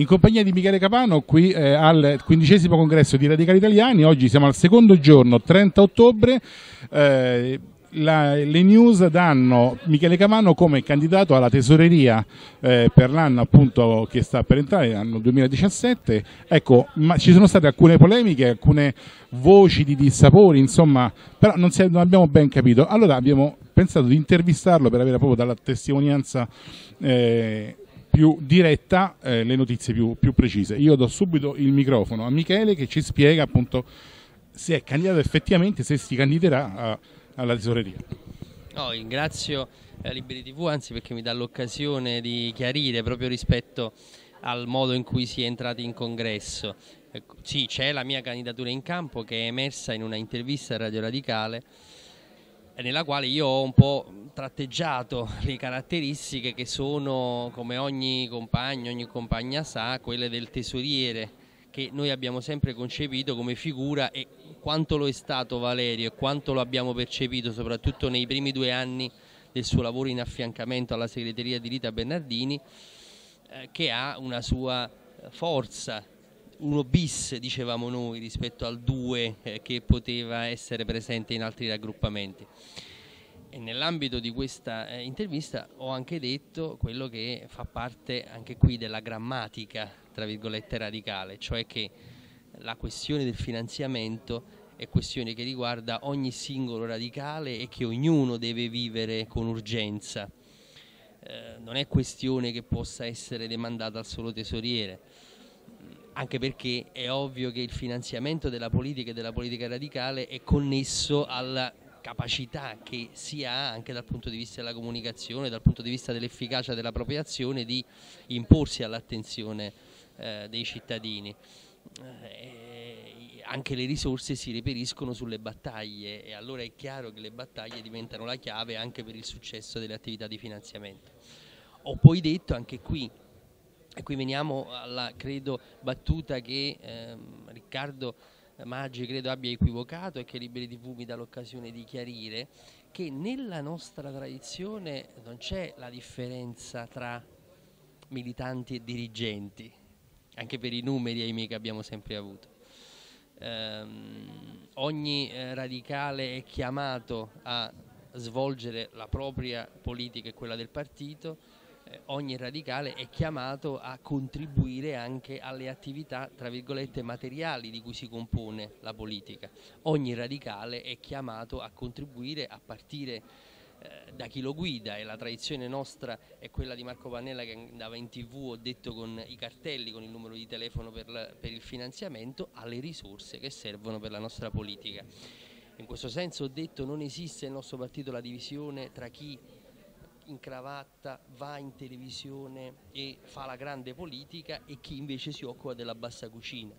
in compagnia di Michele Capano qui eh, al quindicesimo congresso di Radicali Italiani. Oggi siamo al secondo giorno, 30 ottobre. Eh, la, le news danno Michele Capano come candidato alla tesoreria eh, per l'anno appunto che sta per entrare, l'anno 2017. Ecco, ma ci sono state alcune polemiche, alcune voci di dissapori, insomma, però non, si, non abbiamo ben capito. Allora abbiamo pensato di intervistarlo per avere proprio dalla testimonianza eh, più diretta eh, le notizie più, più, precise. Io do subito il microfono a Michele che ci spiega appunto se è candidato effettivamente, se si candiderà a, alla tesoreria. No, ringrazio eh, Liberi TV anzi perché mi dà l'occasione di chiarire proprio rispetto al modo in cui si è entrati in congresso. Ecco, sì, c'è la mia candidatura in campo che è emersa in una intervista a Radio Radicale nella quale io ho un po' tratteggiato le caratteristiche che sono, come ogni compagno, ogni compagna sa, quelle del tesoriere che noi abbiamo sempre concepito come figura e quanto lo è stato Valerio e quanto lo abbiamo percepito soprattutto nei primi due anni del suo lavoro in affiancamento alla segreteria di Rita Bernardini eh, che ha una sua forza uno bis dicevamo noi rispetto al 2 eh, che poteva essere presente in altri raggruppamenti. E nell'ambito di questa eh, intervista ho anche detto quello che fa parte anche qui della grammatica, tra virgolette, radicale, cioè che la questione del finanziamento è questione che riguarda ogni singolo radicale e che ognuno deve vivere con urgenza. Eh, non è questione che possa essere demandata al solo tesoriere anche perché è ovvio che il finanziamento della politica e della politica radicale è connesso alla capacità che si ha anche dal punto di vista della comunicazione, dal punto di vista dell'efficacia della propria azione di imporsi all'attenzione eh, dei cittadini. Eh, anche le risorse si reperiscono sulle battaglie e allora è chiaro che le battaglie diventano la chiave anche per il successo delle attività di finanziamento. Ho poi detto anche qui e qui veniamo alla, credo, battuta che ehm, Riccardo Maggi credo abbia equivocato e che Liberi TV mi dà l'occasione di chiarire che nella nostra tradizione non c'è la differenza tra militanti e dirigenti, anche per i numeri ahimè che abbiamo sempre avuto. Um, ogni eh, radicale è chiamato a svolgere la propria politica e quella del partito, ogni radicale è chiamato a contribuire anche alle attività, tra virgolette, materiali di cui si compone la politica. Ogni radicale è chiamato a contribuire a partire eh, da chi lo guida e la tradizione nostra è quella di Marco Pannella che andava in tv, ho detto con i cartelli, con il numero di telefono per, la, per il finanziamento, alle risorse che servono per la nostra politica. In questo senso ho detto non esiste nel nostro partito la divisione tra chi in cravatta va in televisione e fa la grande politica e chi invece si occupa della bassa cucina.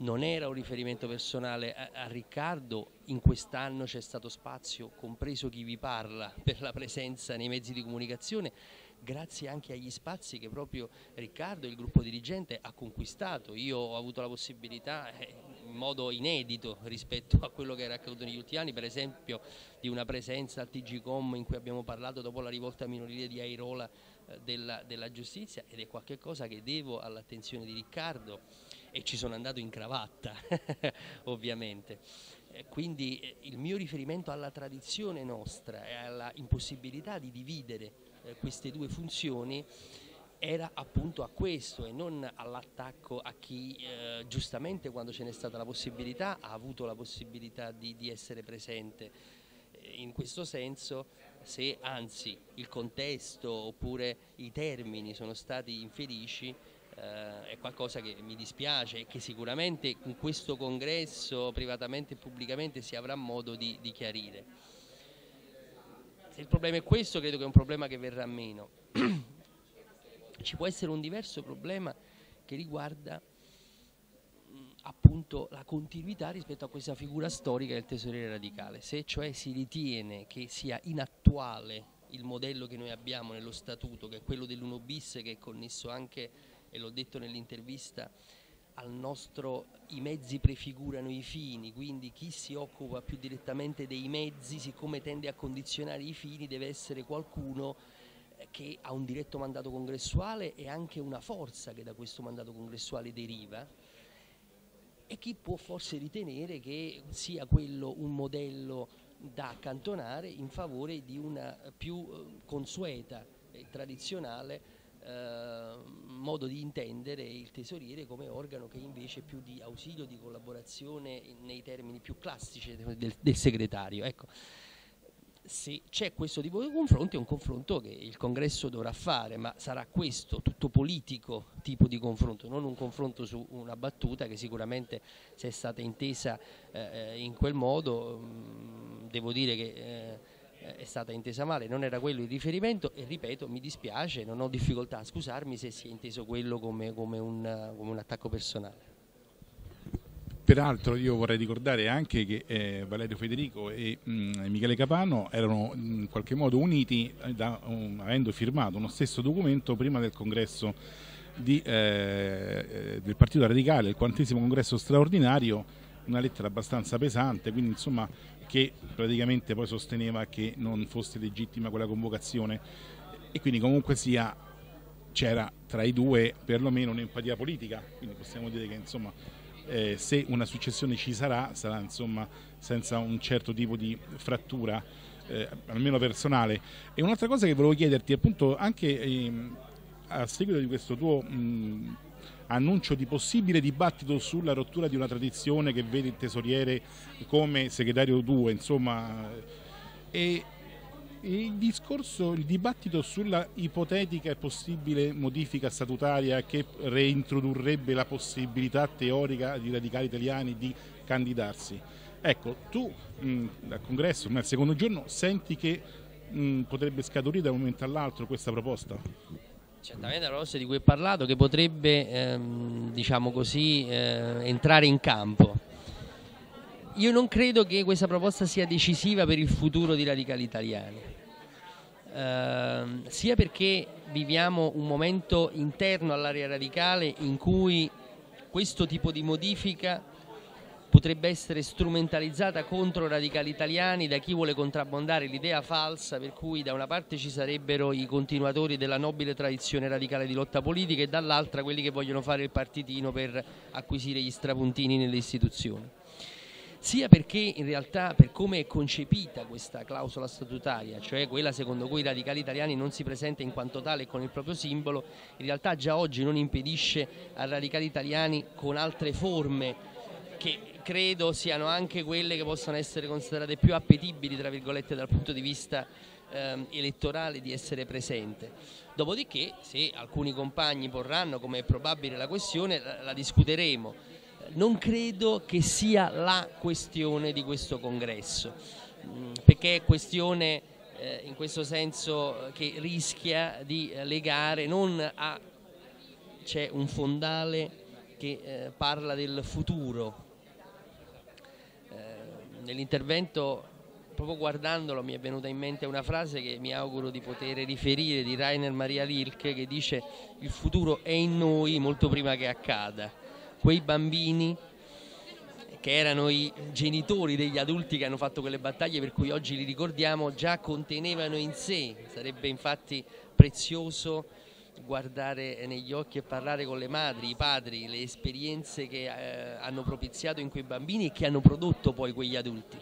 Non era un riferimento personale a, a Riccardo, in quest'anno c'è stato spazio, compreso chi vi parla, per la presenza nei mezzi di comunicazione, grazie anche agli spazi che proprio Riccardo e il gruppo dirigente ha conquistato. Io ho avuto la possibilità, eh, in modo inedito rispetto a quello che era accaduto negli ultimi anni, per esempio di una presenza al TGCOM in cui abbiamo parlato dopo la rivolta minorile di Airola eh, della, della, giustizia ed è qualcosa che devo all'attenzione di Riccardo e ci sono andato in cravatta ovviamente. quindi eh, il mio riferimento alla tradizione nostra e alla impossibilità di dividere eh, queste due funzioni era appunto a questo e non all'attacco a chi eh, giustamente quando ce n'è stata la possibilità ha avuto la possibilità di, di essere presente. Eh, in questo senso se anzi il contesto oppure i termini sono stati infelici eh, è qualcosa che mi dispiace e che sicuramente in questo congresso privatamente e pubblicamente si avrà modo di, di chiarire. Se il problema è questo credo che è un problema che verrà meno. ci può essere un diverso problema che riguarda appunto la continuità rispetto a questa figura storica del tesoriere radicale, se cioè si ritiene che sia inattuale il modello che noi abbiamo nello statuto, che è quello dell'1 bis che è connesso anche, e l'ho detto nell'intervista, al nostro i mezzi prefigurano i fini, quindi chi si occupa più direttamente dei mezzi, siccome tende a condizionare i fini, deve essere qualcuno che ha un diretto mandato congressuale e anche una forza che da questo mandato congressuale deriva e chi può forse ritenere che sia quello un modello da accantonare in favore di una più eh, consueta e tradizionale eh, modo di intendere il tesoriere come organo che invece è più di ausilio, di collaborazione nei termini più classici del, del segretario. Ecco se c'è questo tipo di confronto è un confronto che il congresso dovrà fare, ma sarà questo, tutto politico tipo di confronto, non un confronto su una battuta che sicuramente se è stata intesa eh, in quel modo, mm, devo dire che eh, è stata intesa male, non era quello il riferimento e ripeto mi dispiace, non ho difficoltà a scusarmi se si è inteso quello come, come, un, come un attacco personale. Peraltro io vorrei ricordare anche che eh, Valerio Federico e mh, mm, Michele Capano erano in qualche modo uniti eh, da, um, avendo firmato uno stesso documento prima del congresso di, eh, eh, del Partito Radicale, il quantesimo congresso straordinario, una lettera abbastanza pesante, quindi insomma che praticamente poi sosteneva che non fosse legittima quella convocazione. E quindi comunque sia c'era tra i due perlomeno un'empatia politica, quindi possiamo dire che insomma eh, se una successione ci sarà, sarà insomma senza un certo tipo di frattura, eh, almeno personale. E un'altra cosa che volevo chiederti, appunto, anche ehm, a seguito di questo tuo mh, annuncio di possibile dibattito sulla rottura di una tradizione che vede il tesoriere come segretario 2, insomma, e il discorso, il dibattito sulla ipotetica e possibile modifica statutaria che reintrodurrebbe la possibilità teorica di radicali italiani di candidarsi. Ecco, tu mh, al congresso, nel secondo giorno, senti che mh, potrebbe scaturire da un momento all'altro questa proposta? Certamente la proposta di cui hai parlato che potrebbe ehm, diciamo così, eh, entrare in campo. Io non credo che questa proposta sia decisiva per il futuro di radicali italiani, eh, sia perché viviamo un momento interno all'area radicale in cui questo tipo di modifica potrebbe essere strumentalizzata contro radicali italiani da chi vuole contrabbandare l'idea falsa per cui da una parte ci sarebbero i continuatori della nobile tradizione radicale di lotta politica e dall'altra quelli che vogliono fare il partitino per acquisire gli strapuntini nelle istituzioni sia perché in realtà per come è concepita questa clausola statutaria, cioè quella secondo cui i radicali italiani non si presenta in quanto tale con il proprio simbolo, in realtà già oggi non impedisce ai radicali italiani con altre forme che credo siano anche quelle che possono essere considerate più appetibili tra virgolette dal punto di vista ehm, elettorale di essere presente. Dopodiché se alcuni compagni porranno come è probabile la questione la, la discuteremo non credo che sia la questione di questo congresso, mm, perché è questione eh, in questo senso che rischia di legare non a c'è un fondale che eh, parla del futuro. Eh, nell'intervento, proprio guardandolo, mi è venuta in mente una frase che mi auguro di poter riferire di Rainer Maria Rilke che dice il futuro è in noi molto prima che accada quei bambini che erano i genitori degli adulti che hanno fatto quelle battaglie per cui oggi li ricordiamo, già contenevano in sé, sarebbe infatti prezioso guardare negli occhi e parlare con le madri, i padri, le esperienze che eh, hanno propiziato in quei bambini e che hanno prodotto poi quegli adulti.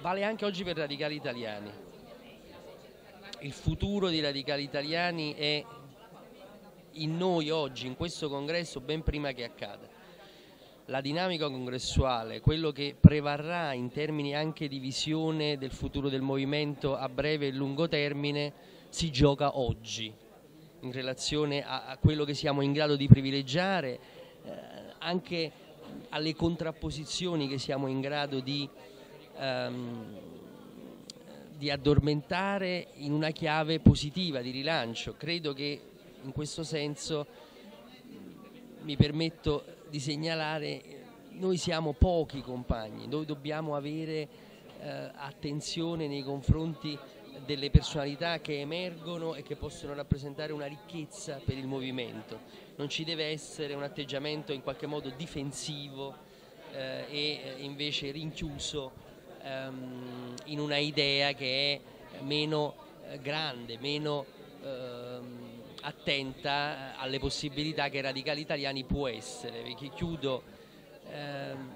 Vale anche oggi per radicali italiani. Il futuro dei radicali italiani è in noi oggi, in questo congresso, ben prima che accada. La dinamica congressuale, quello che prevarrà in termini anche di visione del futuro del movimento a breve e lungo termine, si gioca oggi, in relazione a, a quello che siamo in grado di privilegiare, eh, anche alle contrapposizioni che siamo in grado di, ehm, di addormentare in una chiave positiva di rilancio. Credo che in questo senso mi permetto di segnalare noi siamo pochi compagni, noi dobbiamo avere eh, attenzione nei confronti delle personalità che emergono e che possono rappresentare una ricchezza per il movimento. Non ci deve essere un atteggiamento in qualche modo difensivo eh, e invece rinchiuso ehm, in una idea che è meno eh, grande, meno ehm, attenta alle possibilità che radicali italiani può essere. Perché chiudo ehm,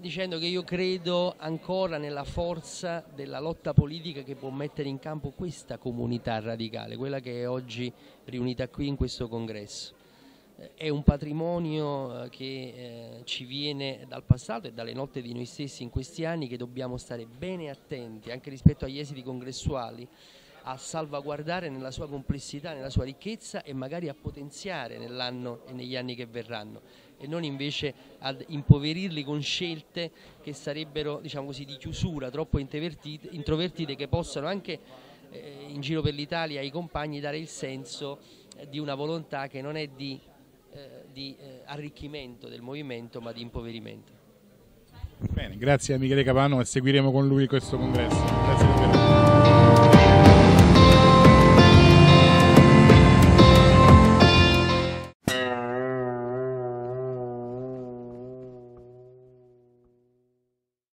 dicendo che io credo ancora nella forza della lotta politica che può mettere in campo questa comunità radicale, quella che è oggi riunita qui in questo congresso. È un patrimonio eh, che eh, ci viene dal passato e dalle notte di noi stessi in questi anni che dobbiamo stare bene attenti anche rispetto agli esiti congressuali a salvaguardare nella sua complessità, nella sua ricchezza e magari a potenziare nell'anno e negli anni che verranno e non invece ad impoverirli con scelte che sarebbero diciamo così, di chiusura, troppo introvertite, che possano anche eh, in giro per l'Italia ai compagni dare il senso di una volontà che non è di, eh, di eh, arricchimento del movimento ma di impoverimento. Bene, grazie a Michele Capano e seguiremo con lui questo congresso. Grazie davvero.